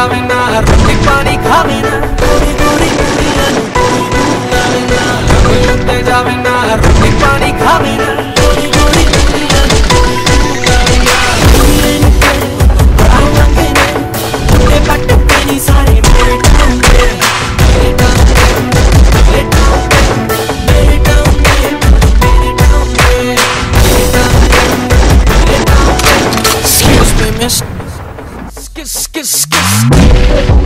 ਜਾਵੇ ਨਾ ਰੋਟੀ ਪਾਣੀ ਖਾਵੇ ਨਾ ਪੂਰੀ ਪੂਰੀ ਦੁਨੀਆ ਨੂੰ ਜਾਵੇ ਨਾ ਕੋਈ ਉੱਤੇ ਜਾਵੇ ਨਾ ਰੋਟੀ ਪਾਣੀ ਖਾਵੇ ਨਾ Miss skis, skis, skis.